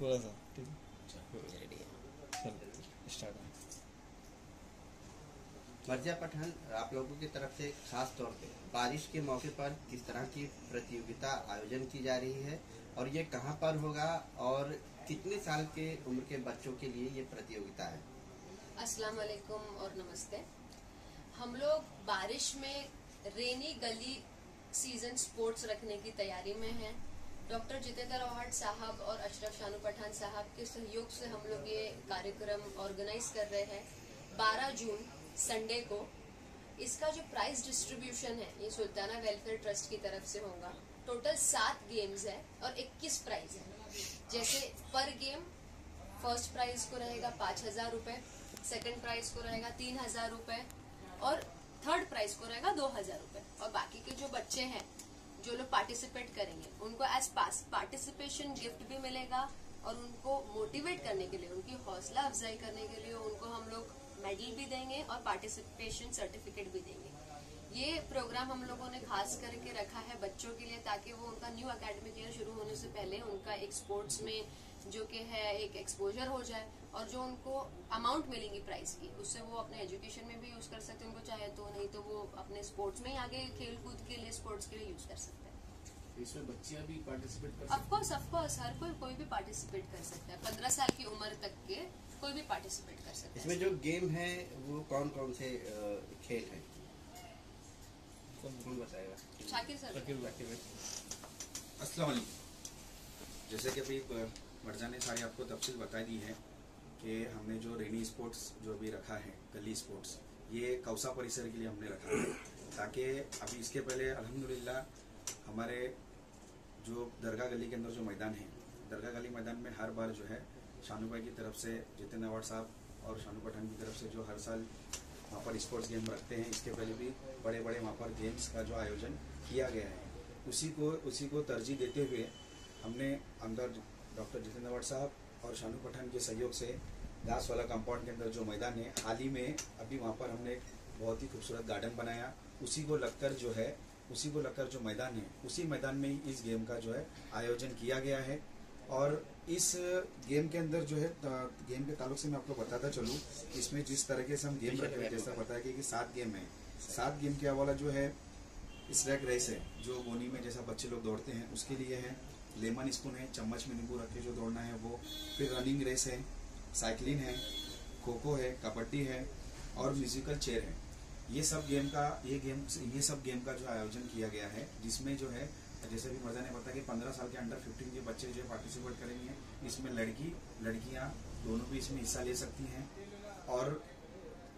थोड़ा सा ठीक है स्टार्ट मर्जिया पठान आप लोगों की तरफ़ से खास तौर पे बारिश के मौके पर किस तरह की प्रतियोगिता आयोजन की जा रही है और ये कहाँ पर होगा और कितने साल के उम्र के बच्चों के लिए ये प्रतियोगिता है? अस्सलाम वालेकुम और नमस्ते। हम लोग बारिश में रेनी गली सीज़न स्पोर्ट्स रखने की तैयारी में हैं। डॉक्टर जितेंद्र अवार्ड साहब और अशरफ शानू पठान साहब के सहयोग से हम लोग ये कार्यक्रम ऑर्गेनाइज कर रहे हैं 12 जून संडे को। इसका जो प्राइस डिस्ट्रीब्यूशन है, ये सुल्ताना वेलफेयर ट्रस्ट की तरफ़ से होगा। टोटल सात गेम्स है और 21 प्राइज है। जैसे पर गेम फ़र्स्ट प्राइज को रहेगा पाँच हज़ार रुपये सेकेंड प्राइज को रहेगा तीन हज़ार रूपए और थर्ड प्राइज को रहेगा दो हज़ार रुपये और बाकी के जो बच्चे हैं जो लोग पार्टिसिपेट करेंगे, उनको एज पार्टिसिपेशन गिफ्ट भी मिलेगा और उनको मोटिवेट करने के लिए, उनकी हौसला अफजाई करने के लिए उनको हम लोग मेडल भी देंगे और पार्टिसिपेशन सर्टिफिकेट भी देंगे। ये प्रोग्राम हम लोगों ने खास करके रखा है बच्चों के लिए ताकि वो उनका न्यू अकेडमिक ईयर शुरू होने से पहले उनका एक स्पोर्ट्स में जो कि है एक एक्सपोजर हो जाए और जो उनको अमाउंट मिलेंगी प्राइस की उससे वो अपने एजुकेशन में भी यूज़ कर सकते हैं उनको चाहे तो नहीं तो वो अपने स्पोर्ट्स में ही आगे खेल कूद के लिए स्पोर्ट्स के लिए यूज़ कर सकते हैं। इसमें बच्चियाँ भी पार्टिसिपेट कर ऑफकोर्स ऑफकोर्स हर कोई कोई भी पार्टिसिपेट कर सकता है। पंद्रह साल की उम्र तक के कोई भी पार्टिसिपेट कर सकता है। इसमें जो गेम है वो कौन कौन से खेल हैं? कौन बताएगा? शाकिर सर। अस्सलाम वालेकुम। जैसे कि अभी मर्जा ने सारी आपको तफसील बता दी है कि हमने जो रेनी स्पोर्ट्स जो अभी रखा है, गली स्पोर्ट्स, ये कौसा परिसर के लिए हमने रखा है। ताकि अभी इसके पहले अल्हम्दुलिल्लाह हमारे जो दरगाह गली के अंदर जो मैदान है, दरगाह गली मैदान में हर बार जो है शानू भाई की तरफ़ से, जितेंद्र अवार्ड साहब और शानू पठान की तरफ़ से जो हर साल वहाँ पर स्पोर्ट्स गेम रखते हैं, इसके पहले भी बड़े बड़े वहाँ पर गेम्स का जो आयोजन किया गया है। उसी को उसी को तरजीह देते हुए हमने अंदर डॉक्टर जितेंद्र अवार्ड साहब और शानू पठान के सहयोग से घास वाला कंपाउंड के अंदर जो मैदान है हाल ही में अभी वहाँ पर हमने एक बहुत ही खूबसूरत गार्डन बनाया। उसी को लगकर जो है उसी को लगकर जो मैदान है उसी मैदान में ही इस गेम का जो है आयोजन किया गया है। और इस गेम के अंदर जो है गेम के ताल्लुक से मैं आपको बताता चलूँ इसमें जिस तरीके से हम गेम रखे हैं, जैसा बताया गया कि सात गेम है। सात गेम के हवाला जो है स्नैक रेस है जो गोनी में जैसा बच्चे लोग दौड़ते हैं उसके लिए है। लेमन स्पून है, चम्मच में नींबू रख के जो दौड़ना है वो। फिर रनिंग रेस है साइकिलिंग है खो खो है, कबड्डी है और म्यूजिकल चेयर है। ये सब गेम का, ये गेम ये सब गेम का जो आयोजन किया गया है, जिसमें जो है, जैसे भी मज़ा ने बताया कि 15 साल के अंडर 15 के बच्चे जो है पार्टिसिपेट करेंगे। इसमें लड़की, लड़कियाँ दोनों भी इसमें हिस्सा ले सकती हैं। और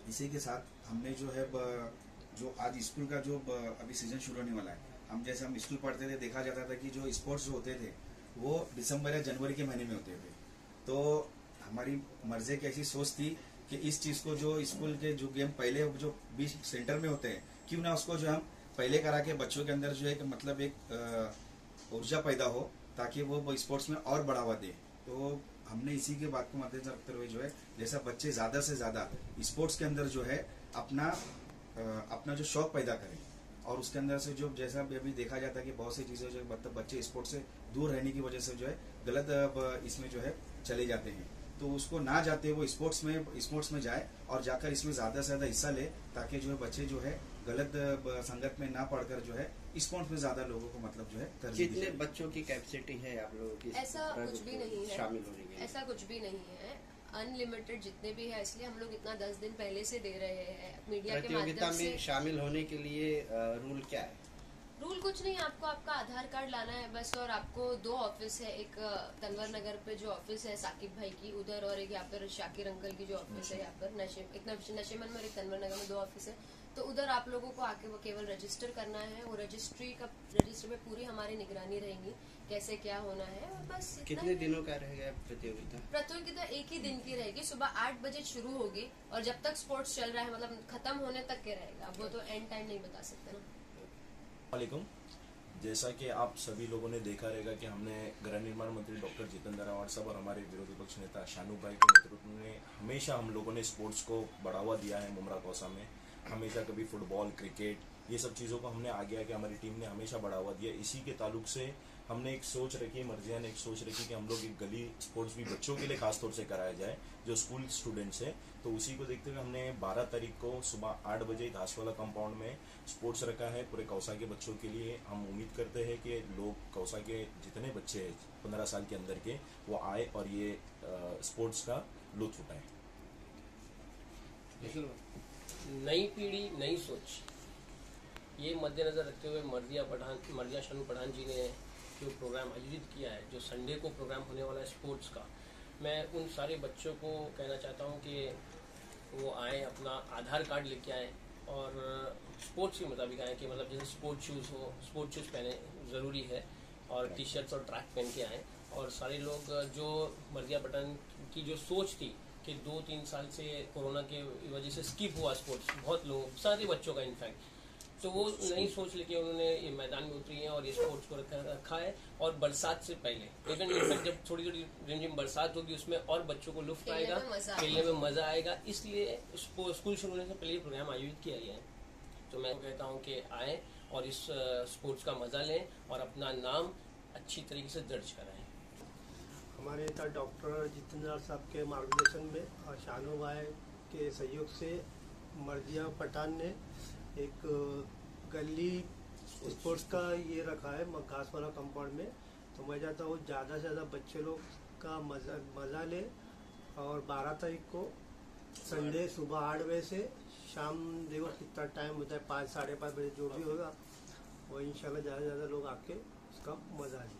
इसी के साथ हमने जो है जो आज स्कूल का जो अभी सीज़न शुरू होने वाला है हम जैसे हम स्कूल पढ़ते थे, देखा जाता था कि जो स्पोर्ट्स होते थे, वो दिसंबर या जनवरी के महीने में होते थे। तो हमारी मर्जे की ऐसी सोच थी कि इस चीज़ को जो स्कूल के जो गेम पहले जो बीच सेंटर में होते हैं, क्यों ना उसको जो हम पहले करा के बच्चों के अंदर जो है मतलब एक ऊर्जा पैदा हो, ताकि वो स्पोर्ट्स में और बढ़ावा दे। तो हमने इसी के बात को मद्देनजर रखते हुए जो है, जैसा बच्चे ज़्यादा से ज़्यादा स्पोर्ट्स के अंदर जो है, अपना अपना जो शौक पैदा करें। और उसके अंदर से जो जैसा भी अभी देखा जाता है कि बहुत सी चीज़ें जो मतलब बच्चे स्पोर्ट्स से दूर रहने की वजह से जो है गलत इसमें जो है चले जाते हैं। तो उसको ना जाते वो स्पोर्ट्स में स्पोर्ट्स में जाए और जाकर इसमें ज़्यादा से ज़्यादा हिस्सा ले ताकि जो है बच्चे जो है गलत संगत में ना पढ़कर जो है स्पोर्ट्स में ज़्यादा लोगों को मतलब जो है कितने बच्चों की कैपेसिटी है आप लोगों की? ऐसा कुछ भी नहीं है। शामिल होने के ऐसा कुछ भी नहीं है। अनलिमिटेड जितने भी है इसलिए हम लोग इतना दस दिन पहले से दे रहे हैं। मीडिया के माध्यम से। शामिल होने के लिए रूल क्या है? रूल कुछ नहीं आपको आपका आधार कार्ड लाना है बस और आपको दो ऑफ़िस है एक तनवर नगर पे जो ऑफ़िस है साकिब भाई की उधर और एक यहाँ पर शाकिर अंकल की जो ऑफ़िस है यहाँ पर नशे एक नश- नशेमन में एक तनवर नगर में दो ऑफ़िस है। तो उधर आप लोगों को आके वो केवल रजिस्टर करना है वो रजिस्ट्री का रजिस्टर में पूरी हमारी निगरानी रहेगी। कैसे क्या होना है और बस कितने दिनों का रहेगा प्रतियोगिता? प्रतियोगिता एक ही दिन की रहेगी सुबह आठ बजे शुरू होगी और जब तक स्पोर्ट्स चल रहा है मतलब खत्म होने तक के रहेगा। वो तो एंड टाइम नहीं बता सकते ना। वालेकुम। जैसा कि आप सभी लोगों ने देखा रहेगा कि हमने गृह निर्माण मंत्री डॉक्टर जितेंद्र अवार्ड साहब और हमारे विरोधी पक्ष नेता शानू भाई के नेतृत्व में हमेशा हम लोगों ने स्पोर्ट्स को बढ़ावा दिया है मुमरा कौसा में। हमेशा कभी फुटबॉल क्रिकेट ये सब चीज़ों को हमने आगे आगे हमारी टीम ने हमेशा बढ़ावा दिया। इसी के ताल्लुक से हमने एक सोच रखी मर्जिया ने एक सोच रखी कि हम लोग एक गली स्पोर्ट्स भी बच्चों के लिए खास तौर से कराया जाए, जो स्कूल स्टूडेंट्स है। तो उसी को देखते हुए हमने 12 तारीख को सुबह आठ बजे घासवाला कंपाउंड में स्पोर्ट्स रखा है पूरे कौसा के बच्चों के लिए। हम उम्मीद करते हैं कि लोग कौसा के जितने बच्चे हैं, पंद्रह साल के अंदर के, वो आए और ये स्पोर्ट्स का लुत्फ उठाएँ। नई पीढ़ी नई सोच। ये मद्देनजर रखते हुए मर्जिया पठान मर्जिया शानू पठान जी ने जो प्रोग्राम आयोजित किया है जो संडे को प्रोग्राम होने वाला है स्पोर्ट्स का मैं उन सारे बच्चों को कहना चाहता हूँ कि वो आए अपना आधार कार्ड लेके आए और स्पोर्ट्स के मुताबिक आए कि मतलब जैसे स्पोर्ट्स शूज़ हो स्पोर्ट्स शूज़ पहने ज़रूरी है और टी शर्ट्स और ट्रैक पहन के आए और सारे लोग जो मर्जिया पठान की जो सोच थी कि दो तीन साल से कोरोना के वजह से स्किप हुआ स्पोर्ट्स बहुत लोग सारे बच्चों का इनफैक्ट तो वो नहीं सोच लेके उन्होंने ये मैदान में उतरी हैं और ये स्पोर्ट्स को रखा, रखा है और बरसात से पहले. इवन इनफैक्ट जब थोड़ी थोड़ी रिमझिम बरसात होगी उसमें और बच्चों को लुफ्त आएगा खेलने में मज़ा आएगा इसलिए स्कूल शुरू होने से पहले प्रोग्राम आयोजित किया गया है। तो मैं कहता हूँ कि आए और इस स्पोर्ट्स का मज़ा लें और अपना नाम अच्छी तरीके से दर्ज कराएँ। हमारे नेता डॉक्टर जितेंद्र साहब के मार्गदर्शन में, और शानू भाई के सहयोग से मर्जिया पठान ने एक गली स्पोर्ट्स का ये रखा है घास वाला कंपाउंड में। तो मैं चाहता हूँ ज़्यादा से ज़्यादा बच्चे लोग का मज़ा मज़ा ले, और 12 तारीख को संडे सुबह आठ बजे से शाम देखो कितना टाइम होता है, पाँच, साढ़े पाँच बजे जो भी होगा, वो इंशाल्लाह ज़्यादा से ज़्यादा लोग आके उसका मज़ा लें।